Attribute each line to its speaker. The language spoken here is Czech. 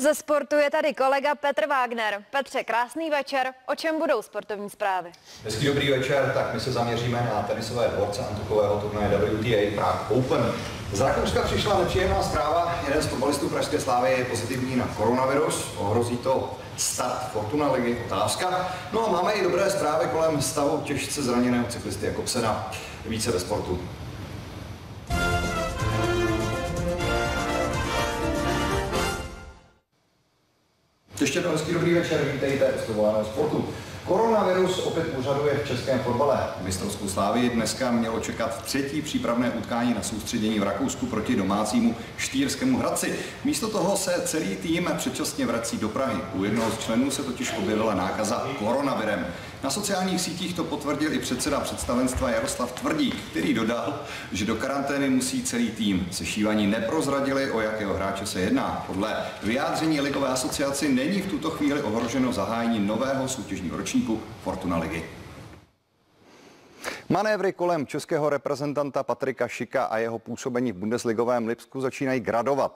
Speaker 1: Ze sportu je tady kolega Petr Wagner. Petře, krásný večer. O čem budou sportovní zprávy?
Speaker 2: Hezký dobrý večer, tak my se zaměříme na tenisové dvorce antukového turnaje WTA Prague Open. Z Rakouska přišla nepříjemná zpráva. Jeden z fotbalistů Pražské slávy je pozitivní na koronavirus. Ohrozí to start Fortuna ligy. Otázka. No a máme i dobré zprávy kolem stavu těžce zraněného cyklisty Jakobsena. Více ve sportu. Ještě jednou hezký dobrý večer, vítejte z sportu. Koronavirus opět požaduje v českém fotbale. Mistrovskou slávy dneska mělo čekat třetí přípravné utkání na soustředění v Rakousku proti domácímu Štýrskému Hradci. Místo toho se celý tým předčasně vrací do Prahy. U jednoho z členů se totiž objevila nákaza koronavirem. Na sociálních sítích to potvrdil i předseda představenstva Jaroslav Tvrdík, který dodal, že do karantény musí celý tým. Sešívaní neprozradili, o jakého hráče se jedná. Podle vyjádření Ligové asociaci není v tuto chvíli ohroženo zahájení nového soutěžního ročníku Fortuna ligy. Manévry kolem českého reprezentanta Patrika Šika a jeho působení v bundesligovém Lipsku začínají gradovat.